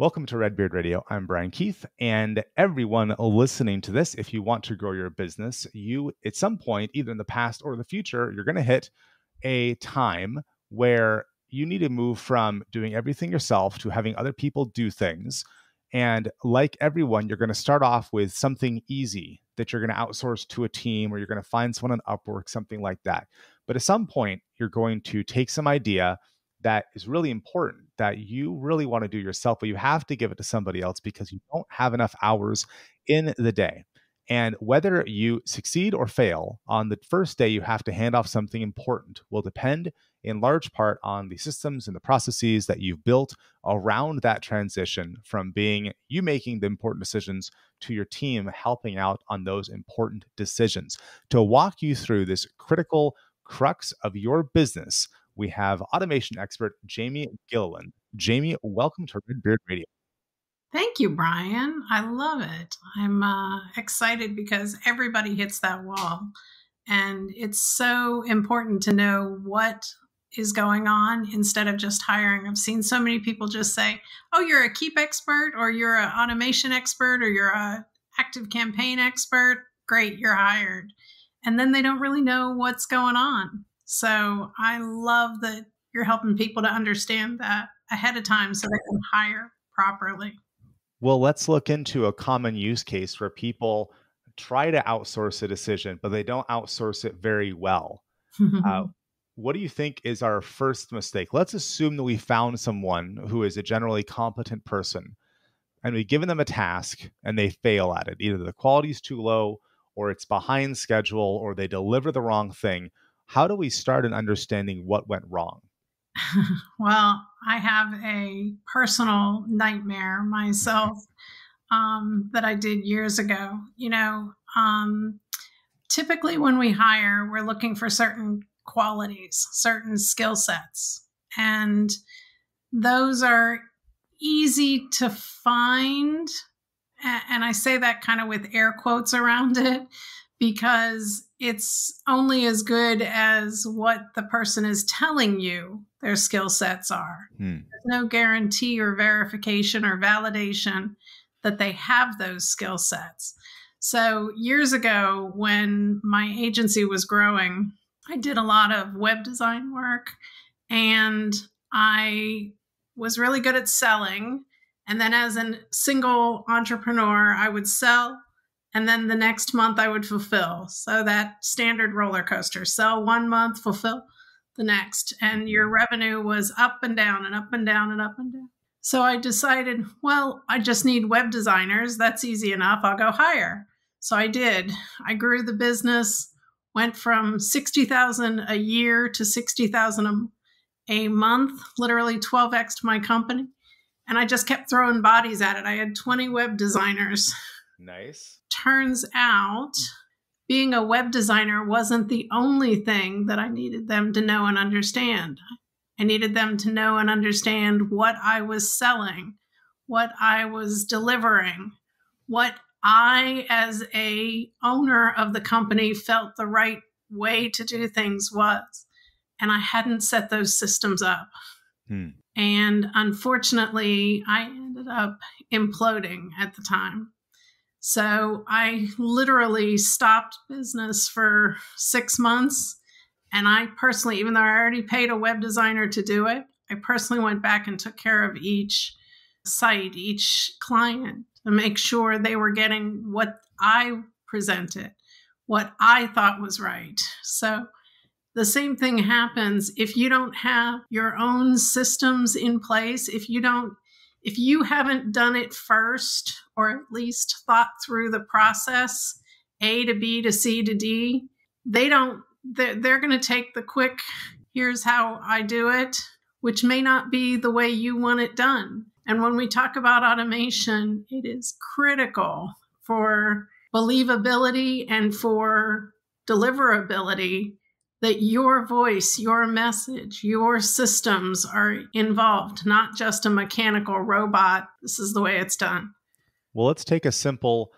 Welcome to Redbeard Radio. I'm Brian Keith, and everyone listening to this, if you want to grow your business, you at some point, either in the past or the future, you're going to hit a time where you need to move from doing everything yourself to having other people do things. And like everyone, you're going to start off with something easy that you're going to outsource to a team or you're going to find someone on Upwork, something like that. But at some point, you're going to take some idea that is really important that you really want to do yourself, but you have to give it to somebody else because you don't have enough hours in the day. And whether you succeed or fail on the first day, you have to hand off something important will depend in large part on the systems and the processes that you've built around that transition from being you making the important decisions to your team helping out on those important decisions. To walk you through this critical crux of your business, we have automation expert Jamie Gilleland. Jamie, welcome to Redbeard Radio. Thank you, Brian. I love it. I'm uh, excited because everybody hits that wall. And it's so important to know what is going on instead of just hiring. I've seen so many people just say, oh, you're a Keap expert, or you're an automation expert, or you're a ActiveCampaign expert. Great, you're hired. And then they don't really know what's going on. So I love that you're helping people to understand that ahead of time so they can hire properly. Well, let's look into a common use case where people try to outsource a decision, but they don't outsource it very well. uh, what do you think is our first mistake? Let's assume that we found someone who is a generally competent person and we've given them a task and they fail at it. Either the quality is too low or it's behind schedule or they deliver the wrong thing how do we start in understanding what went wrong? well, I have a personal nightmare myself um, that I did years ago. You know, um, typically when we hire, we're looking for certain qualities, certain skill sets, and those are easy to find. And I say that kind of with air quotes around it because it's only as good as what the person is telling you their skill sets are. Hmm. There's no guarantee or verification or validation that they have those skill sets. So, years ago, when my agency was growing, I did a lot of web design work and I was really good at selling. And then, as a single entrepreneur, I would sell and then the next month I would fulfill. So that standard roller coaster. Sell one month, fulfill the next. And your mm-hmm. revenue was up and down and up and down and up and down. So I decided, well, I just need web designers. That's easy enough. I'll go hire. So I did. I grew the business, went from 60,000 a year to 60,000 a month, literally 12x to my company. And I just kept throwing bodies at it. I had 20 web designers. Nice turns out being a web designer wasn't the only thing that I needed them to know and understand. I needed them to know and understand what I was selling, what I was delivering, what I as a owner of the company felt the right way to do things was. And I hadn't set those systems up. Hmm. And unfortunately, I ended up imploding at the time. So I literally stopped business for six months. And I personally, even though I already paid a web designer to do it, I personally went back and took care of each site, each client to make sure they were getting what I presented, what I thought was right. So the same thing happens if you don't have your own systems in place, if you don't if you haven't done it first or at least thought through the process A to B to C to D, they don't, they're, they're going to take the quick, here's how I do it, which may not be the way you want it done. And when we talk about automation, it is critical for believability and for deliverability that your voice, your message, your systems are involved, not just a mechanical robot. This is the way it's done. Well, let's take a simple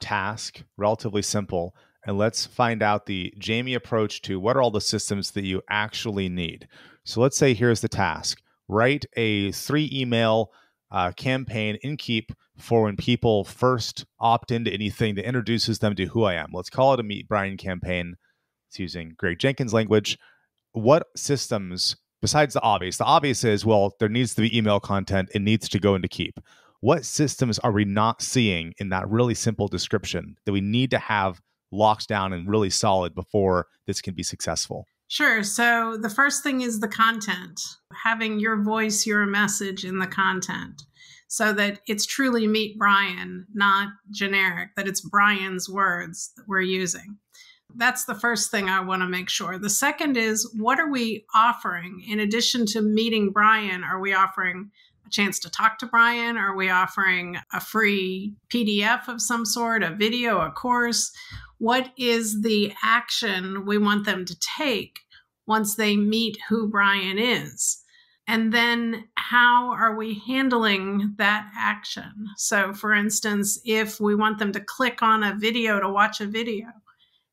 task, relatively simple, and let's find out the Jamie approach to what are all the systems that you actually need. So let's say here's the task write a three email uh, campaign in Keap for when people first opt into anything that introduces them to who I am. Let's call it a Meet Brian campaign. It's using Greg Jenkins language. What systems, besides the obvious, the obvious is well, there needs to be email content, it needs to go into Keap. What systems are we not seeing in that really simple description that we need to have locked down and really solid before this can be successful? Sure. So the first thing is the content, having your voice, your message in the content so that it's truly meet Brian, not generic, that it's Brian's words that we're using. That's the first thing I want to make sure. The second is what are we offering? In addition to meeting Brian, are we offering a chance to talk to Brian? Are we offering a free PDF of some sort, a video, a course? what is the action we want them to take once they meet who Brian is? And then how are we handling that action? So, for instance, if we want them to click on a video to watch a video,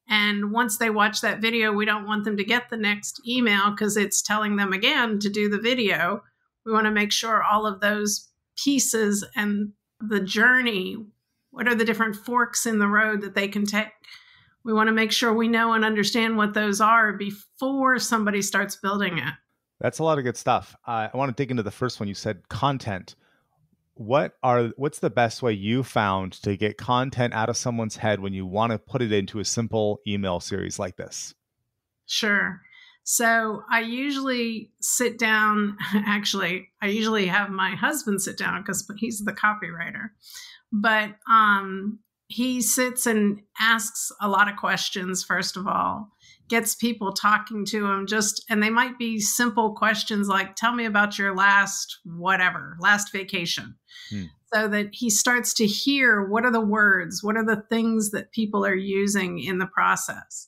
and once they watch that video, we don't want them to get the next email because it's telling them again to do the video. We want to make sure all of those pieces and the journey what are the different forks in the road that they can take? We want to make sure we know and understand what those are before somebody starts building it. That's a lot of good stuff. Uh, I want to dig into the first one. You said content. What are what's the best way you found to get content out of someone's head when you want to put it into a simple email series like this? Sure. So I usually sit down. Actually, I usually have my husband sit down because he's the copywriter. But um, he sits and asks a lot of questions, first of all, gets people talking to him just, and they might be simple questions like, tell me about your last whatever, last vacation. Hmm. So that he starts to hear what are the words, what are the things that people are using in the process.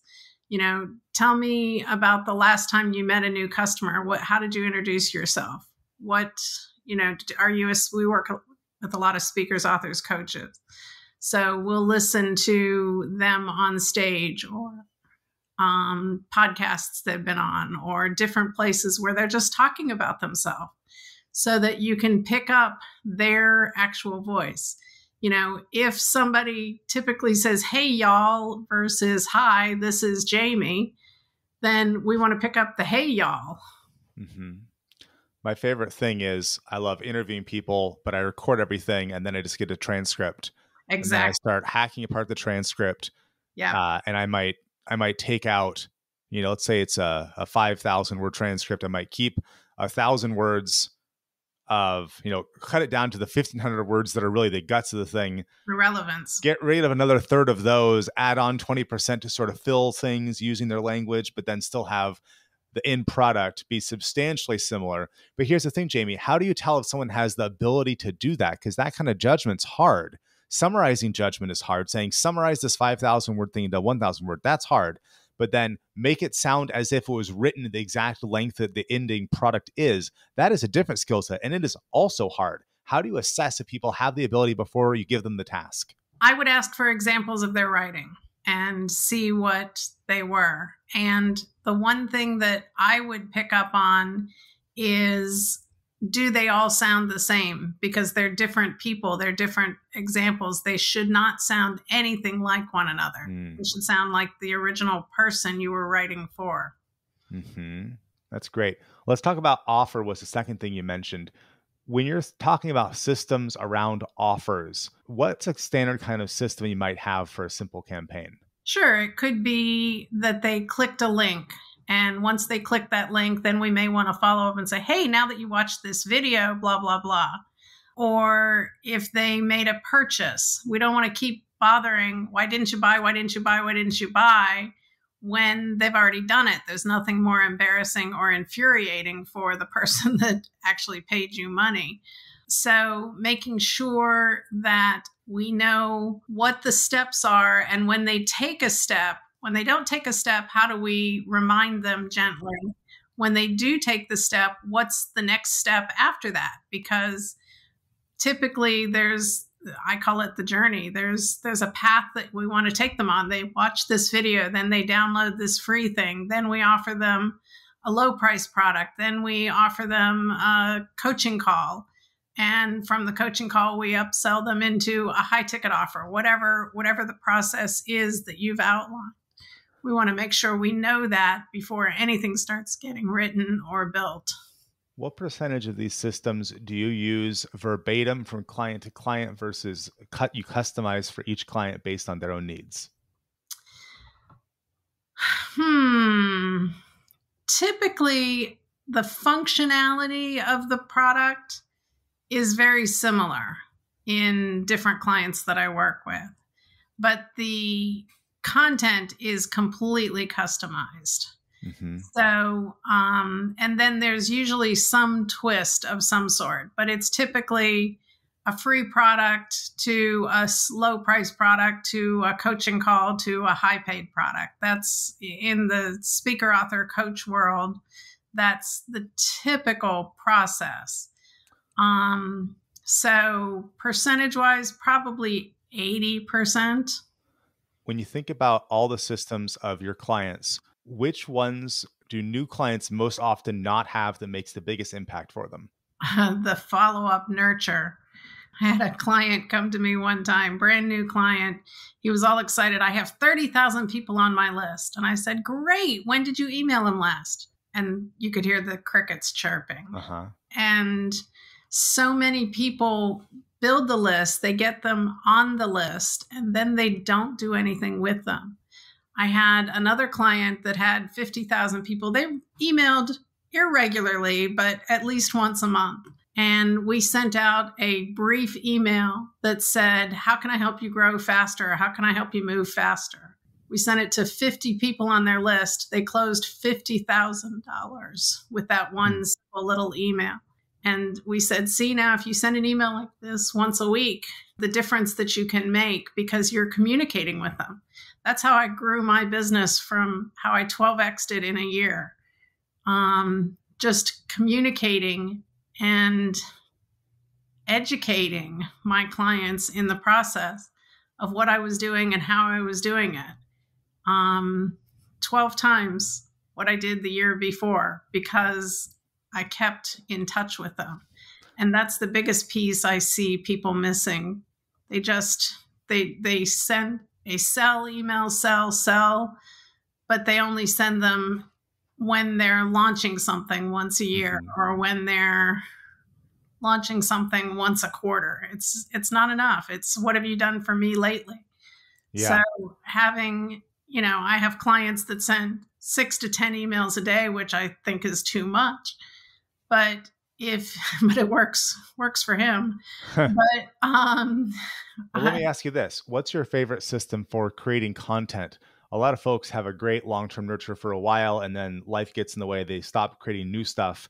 You know, tell me about the last time you met a new customer. What, how did you introduce yourself? What, you know, are you a, we work with a lot of speakers, authors, coaches. So we'll listen to them on stage or um, podcasts they've been on or different places where they're just talking about themselves so that you can pick up their actual voice. You know, if somebody typically says, hey, y'all, versus hi, this is Jamie, then we want to pick up the hey, y'all. Mm-hmm my favorite thing is I love interviewing people, but I record everything and then I just get a transcript. Exactly. I start hacking apart the transcript. Yeah. Uh, and I might I might take out, you know, let's say it's a, a five thousand word transcript. I might keep a thousand words of, you know, cut it down to the fifteen hundred words that are really the guts of the thing. The relevance. Get rid of another third of those, add on twenty percent to sort of fill things using their language, but then still have the end product be substantially similar. But here's the thing, Jamie how do you tell if someone has the ability to do that? Because that kind of judgment's hard. Summarizing judgment is hard. Saying summarize this 5,000 word thing into 1,000 word, that's hard. But then make it sound as if it was written the exact length that the ending product is. That is a different skill set. And it is also hard. How do you assess if people have the ability before you give them the task? I would ask for examples of their writing and see what they were. And the one thing that I would pick up on is do they all sound the same? Because they're different people, they're different examples. They should not sound anything like one another. Mm. They should sound like the original person you were writing for. Mm-hmm. That's great. Let's talk about offer, was the second thing you mentioned. When you're talking about systems around offers, what's a standard kind of system you might have for a simple campaign? Sure, it could be that they clicked a link. And once they click that link, then we may want to follow up and say, hey, now that you watched this video, blah, blah, blah. Or if they made a purchase, we don't want to keep bothering, why didn't you buy? Why didn't you buy? Why didn't you buy? When they've already done it. There's nothing more embarrassing or infuriating for the person that actually paid you money. So making sure that we know what the steps are and when they take a step, when they don't take a step, how do we remind them gently? When they do take the step, what's the next step after that? Because typically there's I call it the journey. There's there's a path that we want to take them on. They watch this video, then they download this free thing, then we offer them a low price product, then we offer them a coaching call, and from the coaching call we upsell them into a high ticket offer whatever whatever the process is that you've outlined we want to make sure we know that before anything starts getting written or built. What percentage of these systems do you use verbatim from client to client versus cut you customize for each client based on their own needs? Hmm. Typically the functionality of the product is very similar in different clients that I work with, but the content is completely customized. Mm-hmm. So, um, and then there's usually some twist of some sort, but it's typically a free product to a low price product to a coaching call to a high paid product. That's in the speaker author coach world. That's the typical process. Um, so percentage wise, probably 80%. When you think about all the systems of your clients, which ones do new clients most often not have that makes the biggest impact for them? the follow up nurture. I had a client come to me one time, brand new client. He was all excited. I have 30,000 people on my list. And I said, Great. When did you email him last? And you could hear the crickets chirping. Uh-huh. And so many people build the list, they get them on the list, and then they don't do anything with them. I had another client that had 50,000 people. They emailed irregularly, but at least once a month. And we sent out a brief email that said, How can I help you grow faster? How can I help you move faster? We sent it to 50 people on their list. They closed $50,000 with that one hmm. simple little email. And we said, see now, if you send an email like this once a week, the difference that you can make because you're communicating with them. That's how I grew my business from how I 12xed it in a year. Um, just communicating and educating my clients in the process of what I was doing and how I was doing it. Um, 12 times what I did the year before because I kept in touch with them. And that's the biggest piece I see people missing. They just they they send a sell email, sell, sell, but they only send them when they're launching something once a year mm-hmm. or when they're launching something once a quarter. It's it's not enough. It's what have you done for me lately? Yeah. So having, you know, I have clients that send 6 to 10 emails a day, which I think is too much but if but it works works for him. But um well, let me ask you this. What's your favorite system for creating content? A lot of folks have a great long-term nurture for a while and then life gets in the way. They stop creating new stuff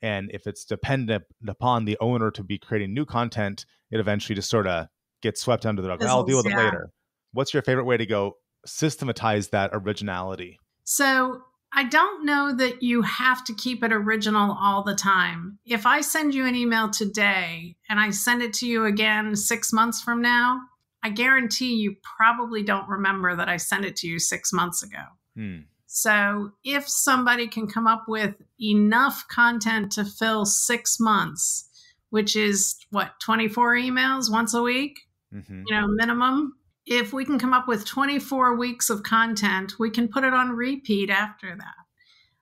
and if it's dependent upon the owner to be creating new content it eventually just sort of gets swept under the rug. I'll deal with yeah. it later. What's your favorite way to go systematize that originality? So I don't know that you have to keep it original all the time. If I send you an email today and I send it to you again six months from now, I guarantee you probably don't remember that I sent it to you six months ago. Hmm. So if somebody can come up with enough content to fill six months, which is what, 24 emails once a week, mm-hmm. you know, minimum, if we can come up with 24 weeks of content, we can put it on repeat after that.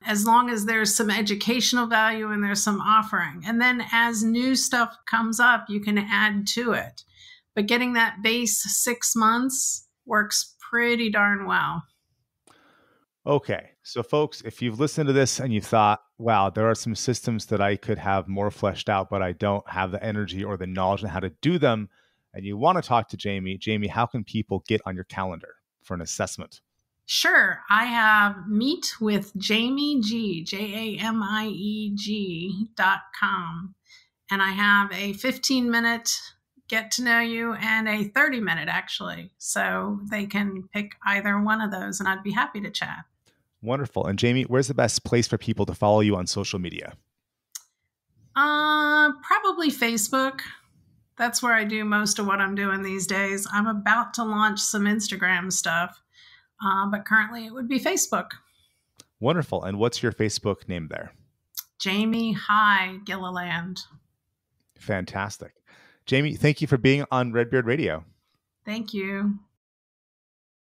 As long as there's some educational value and there's some offering. And then as new stuff comes up, you can add to it. But getting that base six months works pretty darn well. Okay. So, folks, if you've listened to this and you thought, wow, there are some systems that I could have more fleshed out, but I don't have the energy or the knowledge on how to do them, and you want to talk to Jamie, Jamie, how can people get on your calendar for an assessment? Sure. I have meet with Jamie G, J A M I E G dot com. And I have a 15 minute get to know you and a 30 minute actually. So they can pick either one of those and I'd be happy to chat. Wonderful. And Jamie, where's the best place for people to follow you on social media? Uh, probably Facebook that's where I do most of what I'm doing these days. I'm about to launch some Instagram stuff, uh, but currently it would be Facebook. Wonderful. And what's your Facebook name there? Jamie Hi Gilleland. Fantastic. Jamie, thank you for being on Redbeard Radio. Thank you.